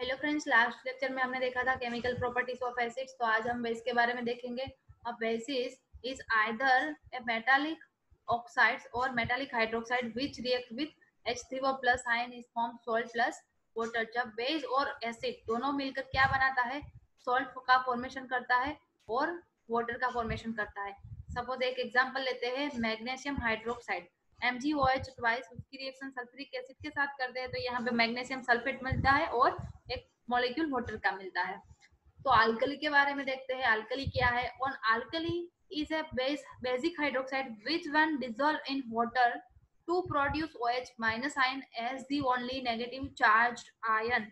Hello friends last lecture में हमने देखा था केमिकल प्रॉपर्टीज़ ऑफ़ एसिड्स तो आज हम बेस के बारे में देखेंगे। अब bases is either a metallic oxides और metallic hydroxide which react with H3O plus ion is form salt plus water जब बेस और एसिड दोनों मिलकर क्या बनाता है? सॉल्ट का फॉर्मेशन करता है और वाटर का फॉर्मेशन करता है। सपोज़ एक एग्जांपल लेते हैं मैग्नीशियम हाइड्रोक्साइड MgOH ट्वाइस उसकी रिएक्शन सल्फ्यूरिक एसिड के साथ करते हैं तो यहाँ पे मैग्नीशियम सल्फेट मिलता है और एक मॉलिक्यूल वाटर का मिलता है। तो अल्कली के बारे में देखते हैं अल्कली क्या है? An alkali is a base basic hydroxide which when dissolve in water to produce O H minus ion as the only negative charge ion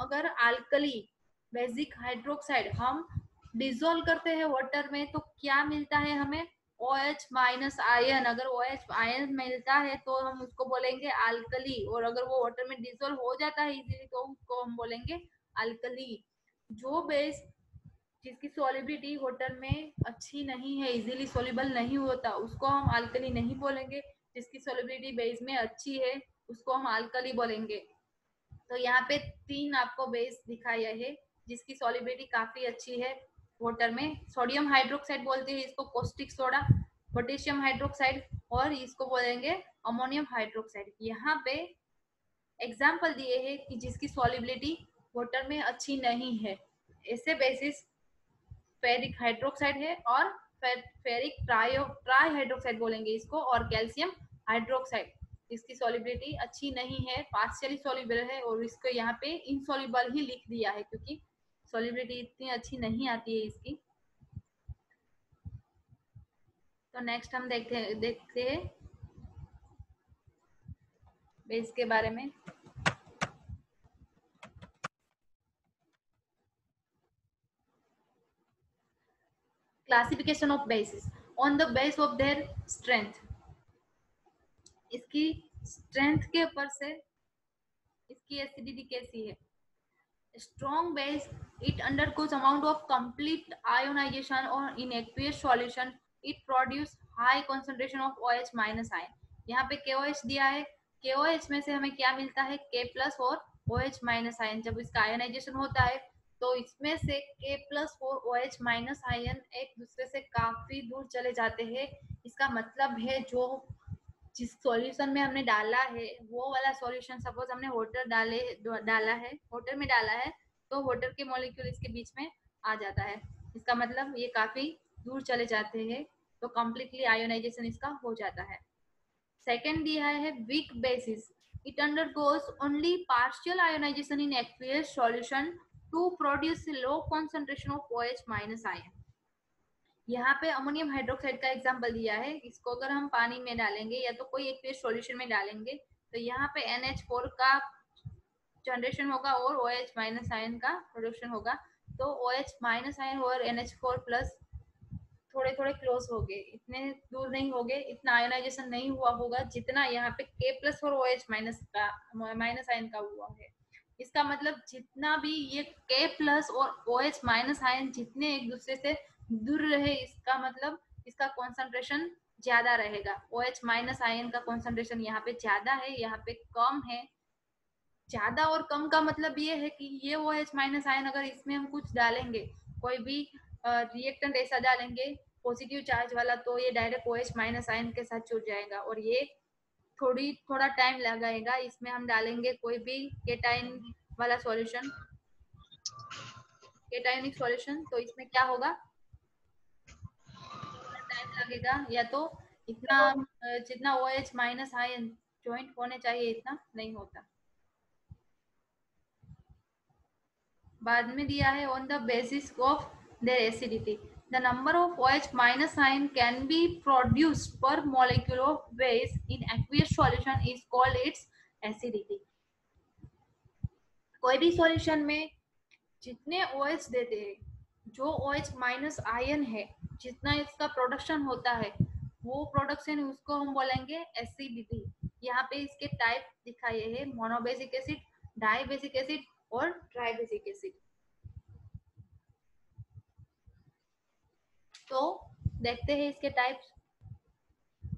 अगर अल्कली बेसिक हाइड्रोक्साइड हम डिजोल्व करते हैं वॉटर में तो क्या मिलता है हमें? OH माइनस आयन अगर ओ OH आयन मिलता है तो हम उसको बोलेंगे अल्कली और अगर वो वाटर में डिजोल्व हो जाता है इजीली तो उसको हम बोलेंगे अल्कली जो बेस जिसकी सॉलिबिलिटी वाटर में अच्छी नहीं है इजीली सोल्यूबल नहीं होता, उसको हम अल्कली नहीं बोलेंगे. जिसकी सॉलिबिलिटी बेस में अच्छी है, उसको हम अल्कली बोलेंगे. तो यहाँ पे तीन आपको बेस दिखाया है, जिसकी सॉलिबिलिटी काफ़ी अच्छी है. वाटर में। सोडियम हाइड्रोक्साइड बोलते हैं इसको कोस्टिक सोडा पोटेशियम हाइड्रोक्साइड और इसको बोलेंगे अमोनियम हाइड्रोक्साइड यहाँ पे एग्ज़ाम्पल दिए हैं कि जिसकी सॉलिबिलिटी वाटर में अच्छी नहीं है। ऐसे बेसिस फेरिक हाइड्रोक्साइड है और फेरिक ट्रायो ट्राई हाइड्रोक्साइड बोलेंगे इसको और कैल्शियम हाइड्रोक्साइड इसकी सॉलिबिलिटी अच्छी नहीं है पार्शियली सॉल्युबल है और इसको यहाँ पे इनसॉल्युबल ही लिख दिया है क्योंकि सॉलिबिलिटी इतनी अच्छी नहीं आती है इसकी। तो नेक्स्ट हम देखते देखते हैं। बेस के बारे में। Classification of bases on the base of their strength इसकी स्ट्रेंथ के ऊपर से इसकी एसिडिटी कैसी है? Strong base it undergoes amount of complete ionization or in aqueous solution. It produce high concentration of OH minus ion. यहाँ पे KOH दिया है। KOH में से हमें क्या मिलता है? K प्लस और OH माइनस आयन जब इसका आयनाइजेशन होता है तो इसमें से K प्लस और OH माइनस आयन एक दूसरे से काफ़ी दूर चले जाते हैं। इसका मतलब है जो जिस सॉल्यूशन में हमने डाला है, वो वाला सॉल्यूशन सपोज़ हमने वाटर डाले, डाला है वाटर में डाला है तो वाटर के मॉलिक्यूल इसके बीच में आ जाता है। इसका मतलब ये काफ़ी दूर चले जाते हैं तो कम्प्लीटली आयोनाइजेशन इसका हो जाता है। सेकेंड दिया है weak bases it undergoes only partial ionization in aqueous solution to produce low concentration of OH minus ion. यहाँ पे अमोनियम हाइड्रोक्साइड का एग्ज़ाम्पल दिया है। इसको अगर हम पानी में डालेंगे या तो कोई एक्वियस सॉल्यूशन में डालेंगे तो यहाँ पे NH4 का जनरेशन होगा और ओ एच माइनस आयन का प्रोडक्शन होगा। तो ओ एच माइनस आयन और एन एच फोर प्लस थोड़े थोड़े क्लोज हो गए इतने दूर नहीं हो गए इतना आयोनाइजेशन नहीं हुआ होगा जितना यहाँ पे K प्लस और OH माइनस का माइनस आयन का हुआ है। इसका मतलब जितना भी ये K प्लस और ओ एच माइनस आयन जितने एक दूसरे से दूर रहे, इसका मतलब इसका कॉन्सेंट्रेशन ज़्यादा रहेगा। ओ एच माइनस आयन का कॉन्सेंट्रेशन यहाँ पे ज़्यादा है, यहाँ पे कम है। ज़्यादा और कम का मतलब ये है कि ये वो एच माइनस आयन अगर इसमें हम कुछ डालेंगे, कोई भी रिएक्टेंट ऐसा डालेंगे पॉजिटिव चार्ज वाला तो ये direct O H minus ion के साथ जुड़ जाएगा और ये थोड़ी, थोड़ा टाइम लगाएगा। इसमें हम डालेंगे कोई भी केटाइन वाला सॉल्यूशन केटाइनिक सॉल्यूशन तो इसमें क्या होगा? टाइम लगेगा, या तो इतना जितना O H minus ion joint होने चाहिए, इतना नहीं होता। बाद में दिया है on the basis of their acidity the number of OH minus ion can be produced per molecule of base in aqueous solution is called its acidity. कोई भी सॉल्यूशन में जितने OH देते हैं, जो OH माइनस आयन है, जितना इसका प्रोडक्शन होता है, वो प्रोडक्शन उसको हम बोलेंगे एसिडिटी यहाँ पे इसके टाइप दिखाए हैं मोनोबेसिक एसिड डाइबेसिक एसिड और ट्राइबेसिक एसिड। तो देखते हैं इसके टाइप्स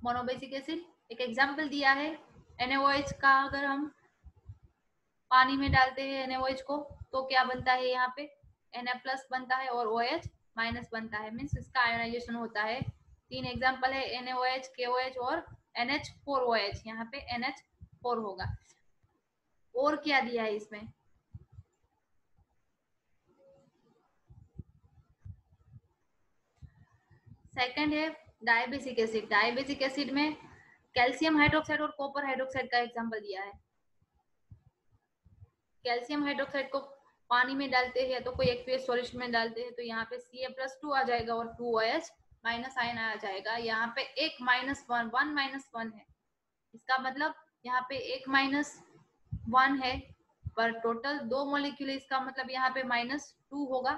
मोनोबेसिक एसिड एक एग्जांपल दिया है। NaOH का अगर हम पानी में डालते हैं NaOH को तो क्या बनता है यहाँ पे? Na प्लस बनता है और OH माइनस बनता है। मीन्स इसका आयोनाइजेशन होता है। तीन एग्ज़ाम्पल है एनएच के ओ एच और एनएच फोर ओ एच यहाँ पे एनएच फोर होगा। और क्या दिया है इसमें? सेकंड है डायबेसिक एसिड डायबेसिक एसिड में कैल्शियम हाइड्रोक्साइड और कॉपर हाइड्रोक्साइड का एग्जांपल दिया है। कैल्शियम हाइड्रोक्साइड को पानी में डालते हैं तो कोई एक्वियस सॉल्यूशन में डालते हैं तो यहाँ पे सी प्लस टू आ जाएगा और two O H minus ion आ जाएगा। यहाँ पे एक minus one one minus one है। इसका मतलब यहाँ पे एक माइनस वन है पर टोटल दो मोलिक्यूल इसका मतलब यहाँ पे माइनस टू होगा।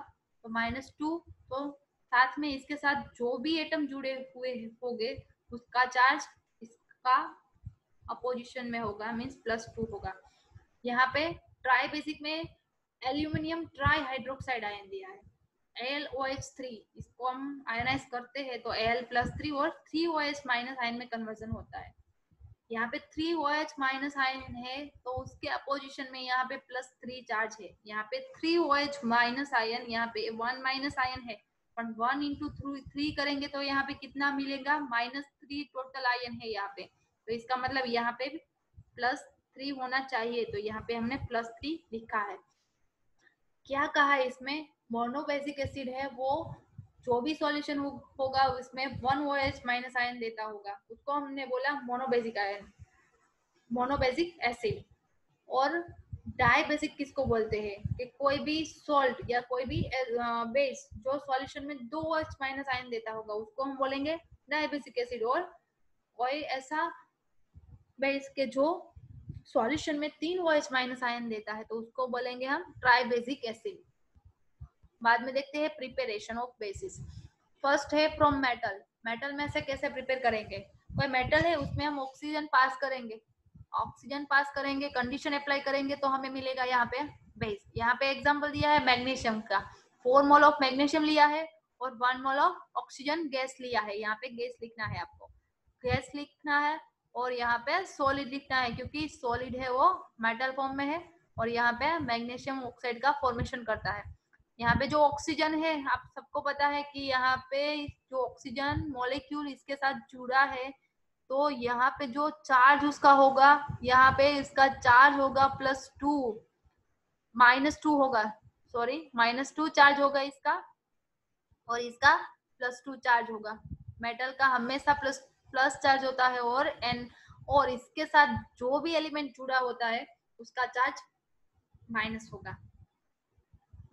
तो माइनस टू तो साथ में इसके साथ जो भी एटम जुड़े हुए होंगे, उसका चार्ज इसका अपोजिशन में होगा मीन्स प्लस टू होगा। यहाँ पे ट्राई बेसिक में एल्यूमिनियम ट्राई हाइड्रोक्साइड आयन दिया है। एल ओ एच थ्री इसको हम आयनाइज करते हैं तो एल प्लस थ्री और three O H minus ion में कन्वर्जन होता है। यहाँ पे three O H minus ion है तो उसके अपोजिशन में यहाँ पे प्लस थ्री चार्ज है। यहाँ पे three O H minus ion यहाँ पे वन माइनस आयन है। पर वन इंटू थ्री करेंगे तो यहाँ पे कितना मिलेगा? माइनस थ्री टोटल आयन है यहाँ पे। तो इसका मतलब यहाँ पे प्लस थ्री होना चाहिए। तो यहाँ पे हमने प्लस थ्री लिखा है। क्या कहा है इसमें? मोनोबेसिक एसिड है वो जो भी सॉल्यूशन हो, होगा उसमें one O H minus ion देता होगा। उसको हमने बोला मोनोबेसिक आयन मोनोबेसिक एसिड और डायबेसिक किसको बोलते हैं? कि कोई भी सॉल्ट या कोई भी बेस जो सॉल्यूशन में दो एच माइनस आयन देता होगा, उसको हम बोलेंगे डायबेसिक एसिड। और कोई ऐसा बेस के जो सॉल्यूशन में तीन ओ एच माइनस आयन देता है तो उसको बोलेंगे हम ट्राइबेसिक एसिड बाद में देखते हैं प्रिपेरेशन ऑफ़ बेसिस फ़र्स्ट है फ्रॉम मेटल मेटल में से कैसे प्रिपेयर करेंगे? कोई मेटल है, उसमें हम ऑक्सीजन पास करेंगे। ऑक्सीजन पास करेंगे कंडीशन अप्लाई करेंगे तो हमें मिलेगा यहाँ पे बेस यहाँ पे एग्जांपल दिया है मैग्नीशियम का. फोर मोल ऑफ़ मैग्नीशियम लिया है और one mole of oxygen gas लिया है. यहाँ पे गैस लिखना है आपको. गैस लिखना है और यहाँ पे सॉलिड लिखना है क्योंकि सॉलिड है वो मेटल फॉर्म में है और यहाँ पे मैग्नीशियम ऑक्साइड का फॉर्मेशन करता है. यहाँ पे जो ऑक्सीजन है, आप सबको पता है कि यहाँ पे जो ऑक्सीजन मॉलिक्यूल इसके साथ जुड़ा है तो यहाँ पे जो चार्ज उसका होगा, यहाँ पे इसका चार्ज होगा प्लस टू माइनस टू होगा। सॉरी माइनस टू चार्ज होगा इसका और इसका प्लस टू चार्ज होगा। मेटल का हमेशा प्लस प्लस चार्ज होता है और एन और इसके साथ जो भी एलिमेंट जुड़ा होता है, उसका चार्ज माइनस होगा।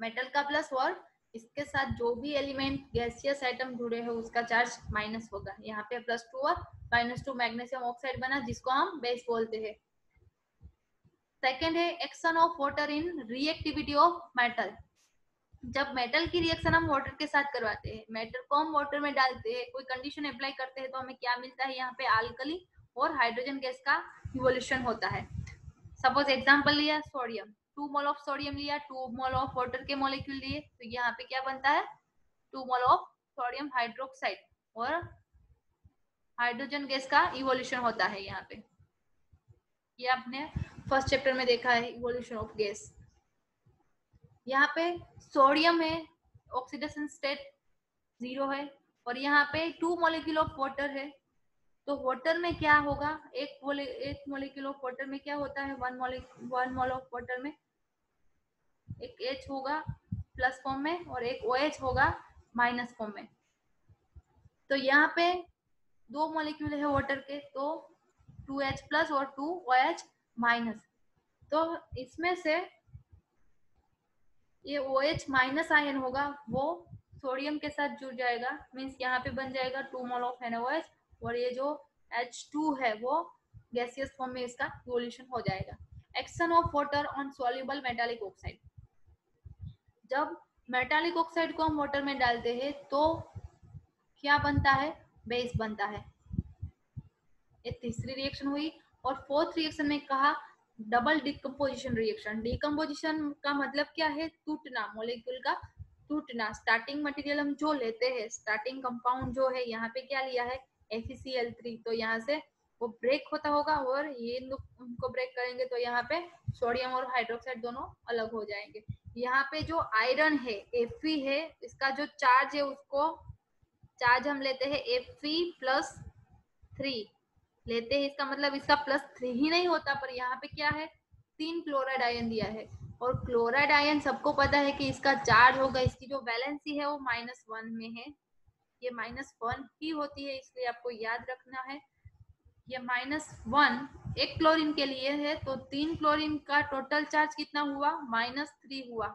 मेटल का प्लस और इसके साथ जो भी एलिमेंट गैसियस आइटम जुड़े हैं, उसका चार्ज माइनस होगा। यहाँ पे प्लस टू और माइनस टू मैग्नेशियम ऑक्साइड बना, जिसको हम बेस बोलते हैं। सेकेंड है, action of water in reactivity of metal. जब मेटल की रिएक्शन हम वाटर के साथ करवाते हैं, मेटल को हम वाटर में डालते हैं, कोई कंडीशन अप्लाई करते हैं तो हमें क्या मिलता है? यहाँ पे आलकली और हाइड्रोजन गैस का इवोल्यूशन होता है। सपोज़ एग्ज़ाम्पल लिया sodium two mole of sodium लिया टू मोल ऑफ़ वाटर के मॉलिक्यूल लिए। तो यहाँ पे क्या बनता है? Two mole of sodium hydroxide और हाइड्रोजन गैस का इवोल्यूशन होता है यहाँ पे। ये यह आपने फ़र्स्ट चैप्टर में देखा है इवोल्यूशन ऑफ़ गैस यहाँ पे सोडियम है ऑक्सीडेशन स्टेट ज़ीरो है। और यहाँ पे टू मॉलिक्यूल ऑफ़ वाटर है। तो वाटर में क्या होगा? एक मोले एक मोलिक्यूल ऑफ़ वाटर में क्या होता है? वन मोलिक वन मोल ऑफ़ वाटर में एक एच होगा प्लस फॉर्म में और एक ओ OH होगा माइनस फॉर्म में। तो यहाँ पे दो मोलिक्यूल है वाटर के तो टू एच प्लस और टू ओ एच माइनस तो इसमें से ये ओ एच माइनस आयन होगा, वो सोडियम के साथ जुड़ जाएगा मीन्स यहाँ पे बन जाएगा टू मोल ऑफ़ एनओएच और ये जो एच टू है, वो गैसियस फॉर्म में इसका इवोल्यूशन हो जाएगा। Action of water on soluble metallic oxide जब मेटालिक ऑक्साइड को हम वाटर में डालते हैं तो क्या बनता है? बेस बनता है। ये तीसरी रिएक्शन हुई और फोर्थ रिएक्शन में कहा डबल डिकम्पोजिशन रिएक्शन डिकम्पोजिशन का मतलब क्या है? टूटना मोलिक्यूल का टूटना। स्टार्टिंग मटेरियल हम जो लेते हैं स्टार्टिंग कंपाउंड जो है, यहाँ पे क्या लिया है? एफ़ तो यहाँ से वो ब्रेक होता होगा और ये उनको ब्रेक करेंगे तो यहाँ पे सोडियम और हाइड्रोक्साइड दोनों अलग हो जाएँगे। यहाँ पे जो आयरन है एफ़ है, इसका जो चार्ज है उसको चार्ज हम लेते हैं एफ़ प्लस थ्री लेते हैं इसका मतलब इसका प्लस थ्री ही नहीं होता, पर यहाँ पे क्या है? तीन क्लोराइड आयन दिया है। और क्लोराइड आयन सबको पता है कि इसका चार्ज होगा, इसकी जो वैलेंसी है वो माइनस वन में है। ये माइनस वन ही होती है, इसलिए आपको याद रखना है। ये माइनस वन एक क्लोरीन के लिए है तो तीन क्लोरीन का टोटल चार्ज कितना हुआ? माइनस थ्री हुआ।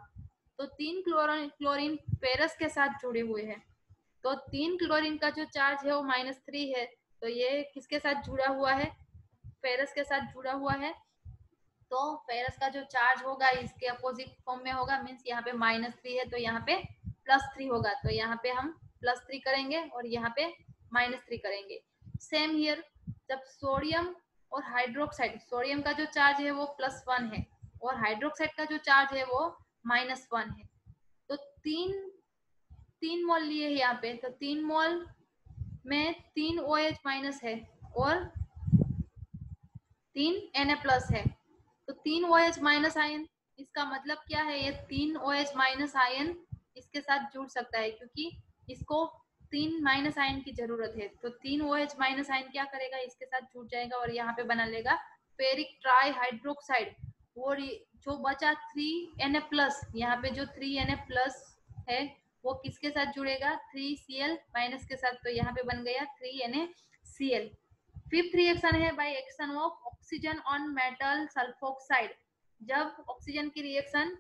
तो तीन क्लोरीन क्लोरीन पेरस के साथ जुड़े हुए हैं। तो तीन क्लोरीन का जो चार्ज है, वो माइनस थ्री है। तो ये किसके साथ जुड़ा हुआ है? फेरस के साथ जुड़ा हुआ है। तो फेरस का जो चार्ज होगा, इसके अपोजिट फॉर्म में होगा। मीन्स यहाँ पे माइनस थ्री है तो यहाँ पे प्लस थ्री होगा। तो यहाँ पे हम प्लस थ्री करेंगे और यहाँ पे माइनस थ्री करेंगे। सेम हियर, जब सोडियम और हाइड्रोक्साइड, सोडियम का जो चार्ज है वो प्लस वन है और हाइड्रोक्साइड का जो चार्ज है वो माइनस वन है। तो तीन तीन मोल लिए है यहाँ पे तो तीन मोल में तीन ओ एच माइनस है और तीन एन ए प्लस है। तो तीन ओ एच माइनस आयन, इसका मतलब क्या है? ये तीन ओ एच माइनस आयन इसके साथ जुड़ सकता है क्योंकि इसको तीन माइनस आयन की ज़रूरत है। तो तीन ओ एच माइनस आयन क्या करेगा? इसके साथ जुड़ जाएगा और यहाँ पे बना लेगा फेरिक ट्राई हाइड्रोक्साइड और जो बचा थ्री एन ए प्लस यहाँ पे जो थ्री एन ए प्लस है, वो किसके साथ जुड़ेगा? थ्री सी एल माइनस के साथ। तो यहाँ पे बन गया three N A C L fifth reaction है by action of oxygen on metal sulphoxide जब ऑक्सीजन की रिएक्शन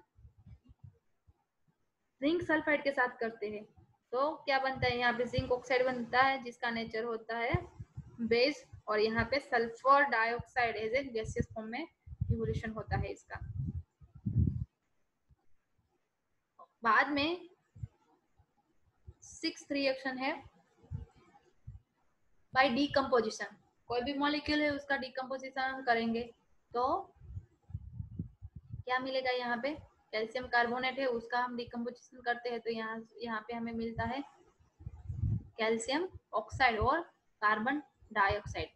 जिंक सल्फाइड के साथ करते हैं। तो क्या बनता है? यहाँ पे जिंक ऑक्साइड बनता है, जिसका नेचर होता है बेस, और यहाँ पे sulphur dioxide as a gaseous form में इवोल्यूशन होता है इसका। बाद में सिक्स रिएक्शन है बाय डीकम्पोजिशन कोई भी मॉलिक्यूल है, उसका डीकम्पोजिशन हम करेंगे। तो क्या मिलेगा यहाँ पे? कैल्शियम कार्बोनेट है, उसका हम डिकम्पोजिशन करते हैं तो यहाँ यहाँ पे हमें मिलता है कैल्शियम ऑक्साइड और कार्बन डाइऑक्साइड।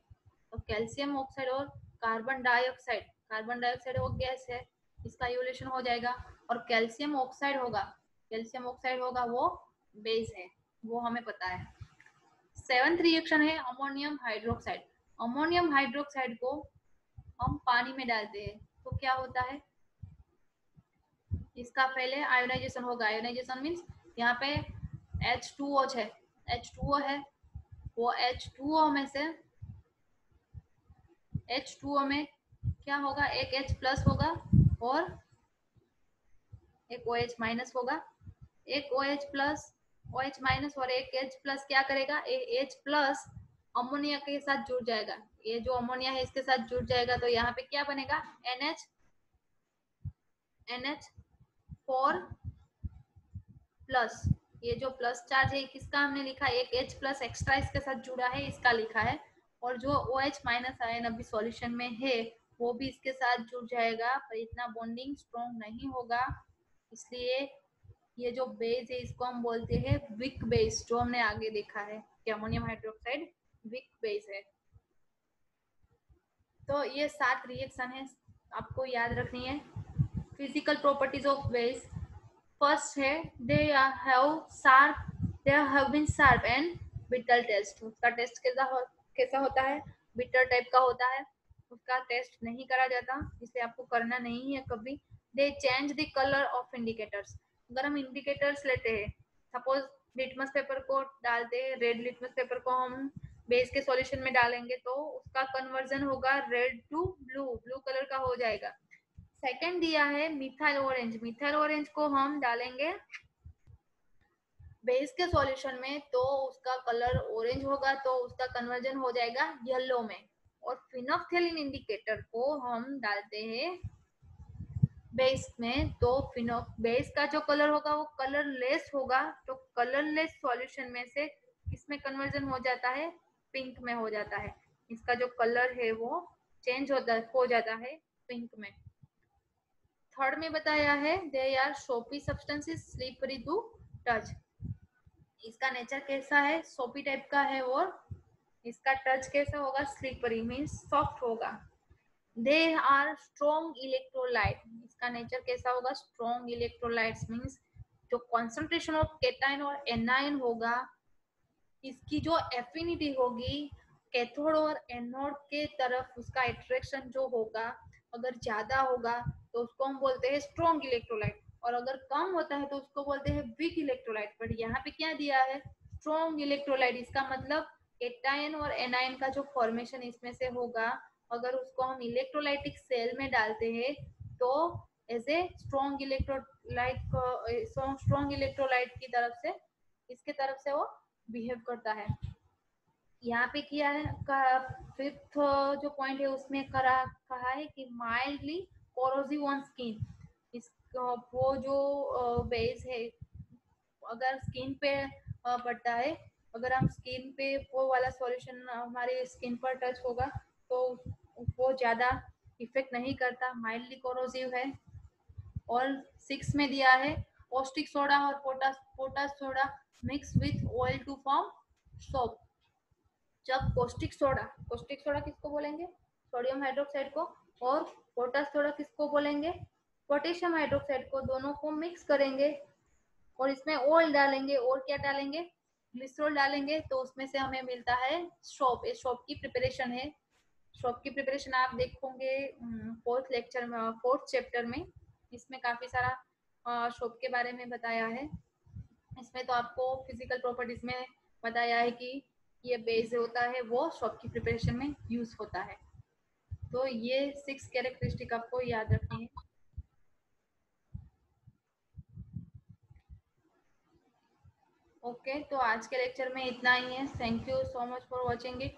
तो कैल्शियम ऑक्साइड और कार्बन डाइऑक्साइड कार्बन डाइऑक्साइड वो गैस है, इसका इवोल्यूशन हो जाएगा, और कैल्शियम ऑक्साइड होगा, कैल्शियम ऑक्साइड होगा वो बेस है, वो हमें पता है। सेवंथ रिएक्शन है अमोनियम हाइड्रोक्साइड अमोनियम हाइड्रोक्साइड को हम पानी में डालते हैं तो क्या होता है? इसका पहले आयोनाइजेशन होगा। आयोनाइजेशन मीन्स यहाँ पे H2O है। एच टू ओ है। वो H2O में से H2O में क्या होगा? एक एच प्लस होगा और एक OH माइनस होगा। एक OH प्लस OH माइनस और एक एच प्लस क्या करेगा? H प्लस अमोनिया के साथ जुड़ जाएगा। ये जो अमोनिया है, इसके साथ जुड़ जाएगा। तो यहाँ पे क्या बनेगा? NH NH फोर प्लस, ये जो प्लस चार्ज है, किसका हमने लिखा एक H प्लस एक्स्ट्रा इसके साथ जुड़ा है, इसका लिखा है। और जो ओ OH माइनस आयन अभी सॉल्यूशन में है, वो भी इसके साथ जुड़ जाएगा। पर इतना बॉन्डिंग स्ट्रॉन्ग नहीं होगा। इसलिए ये जो बेस है, इसको हम बोलते हैं विक बेस जो हमने आगे देखा है कि अमोनियम हाइड्रोक्साइड विक बेस है। तो ये सात रिएक्शन है, आपको याद रखनी है। Physical properties of base first है they have sharp they have been sharp and bitter taste उसका टेस्ट कैसा हो, कैसा होता है? बिटर टाइप का होता है। उसका टेस्ट नहीं करा जाता इसे आपको करना नहीं है कभी। They change the colour of indicators अगर हम इंडिकेटर्स लेते हैं सपोज़ लिटमस पेपर को डालते हैं रेड लिटमस पेपर को हम बेस के सॉल्यूशन में डालेंगे तो उसका कन्वर्जन होगा red to blue blue colour का हो जाएगा। सेकंड दिया है मिथाइल ऑरेंज। मिथाइल ऑरेंज को हम डालेंगे बेस के सॉल्यूशन में तो उसका कलर ऑरेंज होगा तो उसका कन्वर्जन हो जाएगा येलो में। और फिनोफ्थेलिन इंडिकेटर को हम डालते हैं बेस में तो फिनो बेस का जो कलर होगा, वो कलरलेस होगा। तो कलरलेस सॉल्यूशन में से किसमें कन्वर्जन हो जाता है? पिंक में हो जाता है। इसका जो कलर है वो चेंज होता, हो जाता है पिंक में। थर्ड में बताया है, they are soapy substances slippery to touch इसका नेचर कैसा है? सोपी टाइप का है और इसका टच कैसा होगा? स्लीपरी मीन्स सॉफ्ट होगा. दे आर स्ट्रॉन्ग इलेक्ट्रोलाइट इसका नेचर कैसा होगा? स्ट्रॉन्ग इलेक्ट्रोलाइट्स मीन्स जो कॉन्सेंट्रेशन ऑफ़ केटाइन और एनाइन होगा, इसकी जो एफिनिटी होगी कैथोड और एनोड के तरफ़ उसका अट्रैक्शन जो होगा, अगर ज़्यादा होगा तो उसको हम बोलते हैं स्ट्रॉन्ग इलेक्ट्रोलाइट और अगर कम होता है तो उसको बोलते हैं वीक इलेक्ट्रोलाइट बट यहाँ पे क्या दिया है? स्ट्रॉन्ग इलेक्ट्रोलाइट इसका मतलब एटाइन और एनाइन का जो फॉर्मेशन इसमें से होगा, अगर उसको हम इलेक्ट्रोलाइटिक सेल में डालते हैं तो as a strong electrolyte strong electrolyte की तरफ़ से, इसके तरफ़ से वो बिहेव करता है। यहाँ पे किया है फिफ्थ जो पॉइंट है उसमें करा, कहा है कि माइल्डली कोरोसिव ऑन स्किन इस वो जो बेस है, अगर स्किन पे पड़ता है, अगर हम स्किन पे वो वाला सॉल्यूशन हमारे स्किन पर टच होगा तो वो ज़्यादा इफ़ेक्ट नहीं करता। माइल्डली कोरोसिव है। और सिक्स में दिया है पौष्टिक सोडा और potash potash soda mix with oil to form soap जब पौष्टिक सोडा पौष्टिक सोडा किसको बोलेंगे? सोडियम हाइड्रोक्साइड को और पोटास सोडा किसको बोलेंगे? पोटेशियम हाइड्रोक्साइड को दोनों को मिक्स करेंगे और इसमें ऑयल डालेंगे। और क्या डालेंगे? ग्लिसरॉल डालेंगे। तो उसमें से हमें मिलता है शॉप ये शॉप की प्रिपरेशन है। शॉप की प्रिपरेशन आप देखोगे फोर्थ लेक्चर में फोर्थ चैप्टर में। इसमें काफ़ी सारा शॉप के बारे में बताया है। इसमें तो आपको फ़िज़िकल प्रॉपर्टीज़ में बताया है कि ये बेस होता है, वो शॉप की प्रिपरेशन में यूज़ होता है। तो ये सिक्स कैरेक्टरिस्टिक आपको याद रखनी है। ओके okay, तो आज के लेक्चर में इतना ही है। Thank you so much for watching it